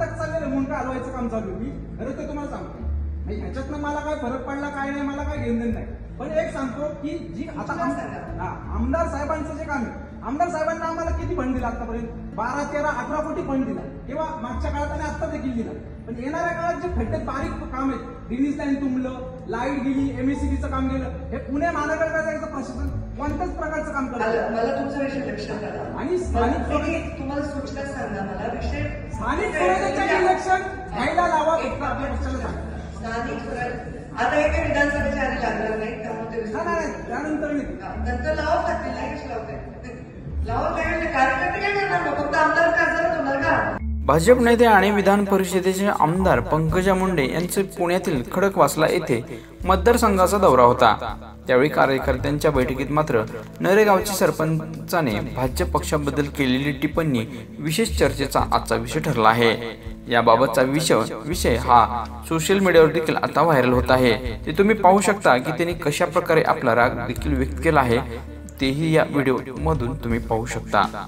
हलवायचं काम चालू मी. खरं ते तुम्हाला सांगतो. ह्याच्यातनं मला काय फरक पडला काय नाही मला काय घेणं नाही. पण एक सांगतो की जी आता आम- आमदार साहेबांचं जे काम आहे आमदार साहेबांना आम्हाला किती फंड दिला आतापर्यंत? बारा तेरा अठरा कोटी फंड दिला. किंवा मागच्या काळात आणि आता देखील दिला. पण येणाऱ्या काळात जे खड्डे बारीक काम आहेत ड्रेनेज लाईन तुंबलं लाइट गेली एमएससीबीचं काम गेलं हे पुणे महानगरपालिकेचं प्रशासन कोणत्याच प्रकारचं काम करत मला तुमचा विषय लक्षात आला. आणि स्थानिक तुम्हाला सूचना सांगा मला विषय इलेक्शन घ्यायला लावा फक्त आपल्या पक्षाला सांगा स्थानिक स्वराज्य आता हे काही विधानसभेच्या आधी लागणार नाही त्यामुळे ते नाही, त्यानंतर मी नंतर लावावं लागतील नाही कशी लावते लावा काय म्हणजे कार्यकर्ते काय करणार मग फक्त आमदार खासदार होणार का भाजप नेते आणि विधान परिषदेचे आमदार पंकजा मुंडे यांचे पुण्यातील खडकवासला येथे मतदारसंघाचा दौरा होता. त्यावेळी कार्यकर्त्यांच्या बैठकीत मात्र नरेगावच्या सरपंचाने भाजप पक्षाबद्दल केलेली टिप्पणी विशेष चर्चेचा आजचा विषय ठरला आहे. याबाबतचा विषय विषय हा सोशल मीडियावर देखील आता व्हायरल होत आहे. ते तुम्ही पाहू शकता की त्यांनी कशा प्रकारे आपला राग देखील व्यक्त केला आहे तेही या व्हिडिओ मधून तुम्ही पाहू शकता.